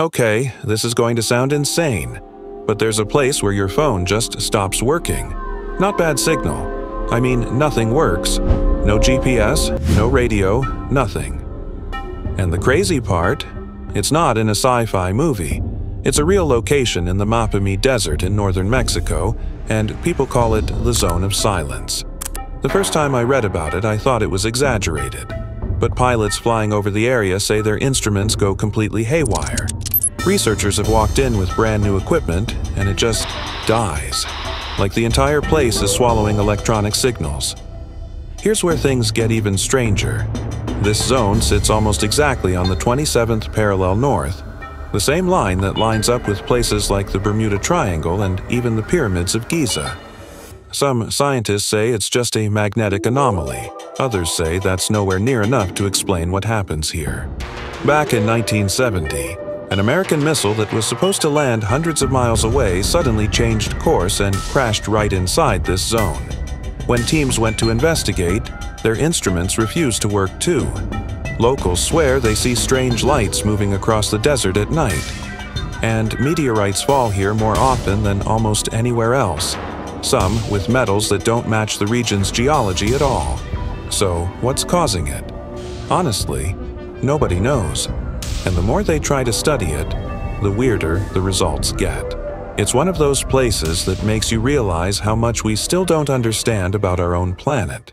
Okay, this is going to sound insane, but there's a place where your phone just stops working. Not bad signal. I mean, nothing works. No GPS, no radio, nothing. And the crazy part? It's not in a sci fi movie. It's a real location in the Mapimi Desert in northern Mexico, and people call it the Zone of Silence. The first time I read about it, I thought it was exaggerated. But pilots flying over the area say their instruments go completely haywire. Researchers have walked in with brand new equipment, and it just dies. Like the entire place is swallowing electronic signals. Here's where things get even stranger. This zone sits almost exactly on the 27th parallel north, the same line that lines up with places like the Bermuda Triangle and even the pyramids of Giza. Some scientists say it's just a magnetic anomaly. Others say that's nowhere near enough to explain what happens here. Back in 1970, an American missile that was supposed to land hundreds of miles away suddenly changed course and crashed right inside this zone. When teams went to investigate, their instruments refused to work too. Locals swear they see strange lights moving across the desert at night. And meteorites fall here more often than almost anywhere else, some with metals that don't match the region's geology at all. So, what's causing it? Honestly, nobody knows. And the more they try to study it, the weirder the results get. It's one of those places that makes you realize how much we still don't understand about our own planet.